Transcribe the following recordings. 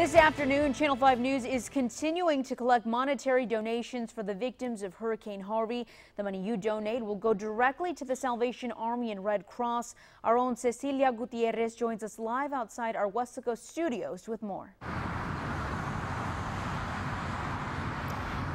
This afternoon, Channel 5 News is continuing to collect monetary donations for the victims of Hurricane Harvey. The money you donate will go directly to the Salvation Army and Red Cross. Our own Cecilia Gutierrez joins us live outside our Weslaco studios with more.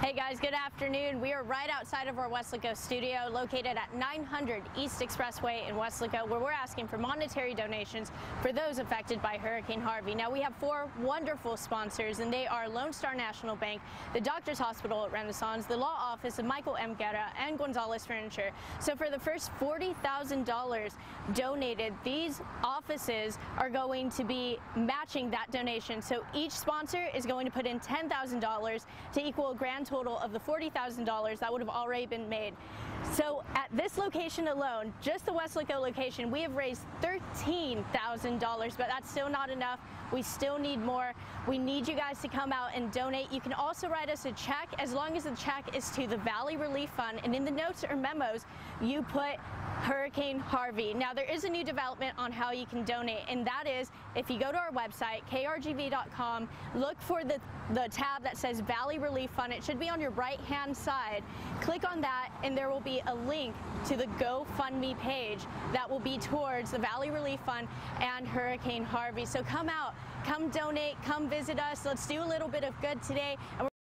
Hey guys, good afternoon. We are right outside of our Weslaco studio located at 900 East Expressway in Weslaco where we're asking for monetary donations for those affected by Hurricane Harvey. Now we have four wonderful sponsors and they are Lone Star National Bank, the Doctors Hospital at Renaissance, the Law Office of Michael M. Guerra, and Gonzalez Furniture. So for the first $40,000 donated, these offices are going to be matching that donation. So each sponsor is going to put in $10,000 to equal a grand total of the $40,000 that would have already been made. So at this location alone, just the Weslaco location, we have raised $13,000, but that's still not enough. We still need more. We need you guys to come out and donate. You can also write us a check as long as the check is to the Valley Relief Fund. And in the notes or memos, you put Hurricane Harvey. Now there is a new development on how you can donate and that is if you go to our website krgv.com look for the, the tab that says Valley Relief Fund. It should be on your right hand side. Click on that and there will be a link to the GoFundMe page that will be towards the Valley Relief Fund and Hurricane Harvey. So come out, come donate, come visit us. Let's do a little bit of good today.